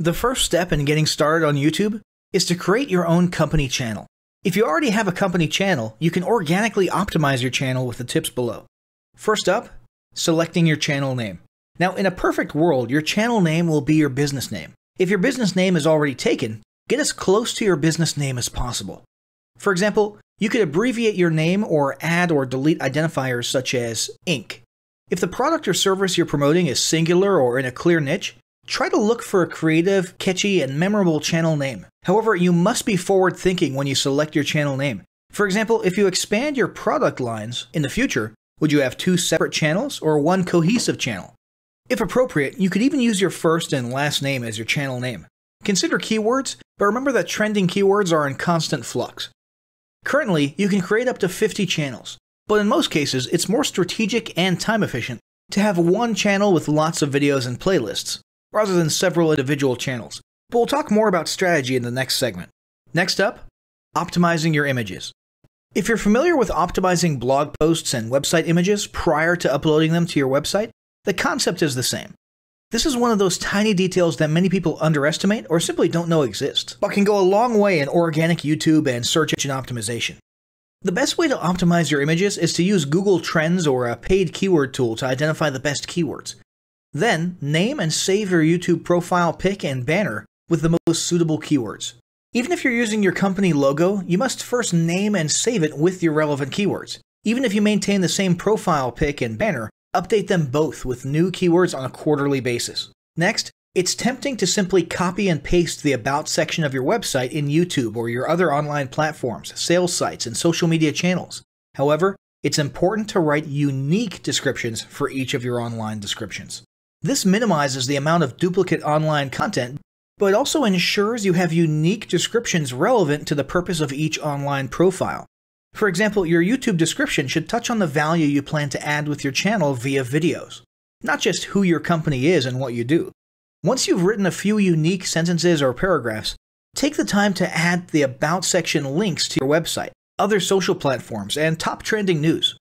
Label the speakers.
Speaker 1: The first step in getting started on YouTube is to create your own company channel. If you already have a company channel, you can organically optimize your channel with the tips below. First up, selecting your channel name. Now, in a perfect world, your channel name will be your business name. If your business name is already taken, get as close to your business name as possible. For example, you could abbreviate your name or add or delete identifiers such as Inc. If the product or service you're promoting is singular or in a clear niche, try to look for a creative, catchy, and memorable channel name. However, you must be forward thinking when you select your channel name. For example, if you expand your product lines in the future, would you have two separate channels or one cohesive channel? If appropriate, you could even use your first and last name as your channel name. Consider keywords, but remember that trending keywords are in constant flux. Currently, you can create up to 50 channels, but in most cases, it's more strategic and time efficient to have one channel with lots of videos and playlists, rather than several individual channels. But we'll talk more about strategy in the next segment. Next up, optimizing your images. If you're familiar with optimizing blog posts and website images prior to uploading them to your website, the concept is the same. This is one of those tiny details that many people underestimate or simply don't know exist, but can go a long way in organic YouTube and search engine optimization. The best way to optimize your images is to use Google Trends or a paid keyword tool to identify the best keywords. Then, name and save your YouTube profile pic and banner with the most suitable keywords. Even if you're using your company logo, you must first name and save it with your relevant keywords. Even if you maintain the same profile pic and banner, Update them both with new keywords on a quarterly basis. Next, it's tempting to simply copy and paste the About section of your website in YouTube or your other online platforms, sales sites, and social media channels. However, it's important to write unique descriptions for each of your online descriptions. This minimizes the amount of duplicate online content, but also ensures you have unique descriptions relevant to the purpose of each online profile. For example, your YouTube description should touch on the value you plan to add with your channel via videos, not just who your company is and what you do. Once you've written a few unique sentences or paragraphs, take the time to add the About section links to your website, other social platforms, and top trending news.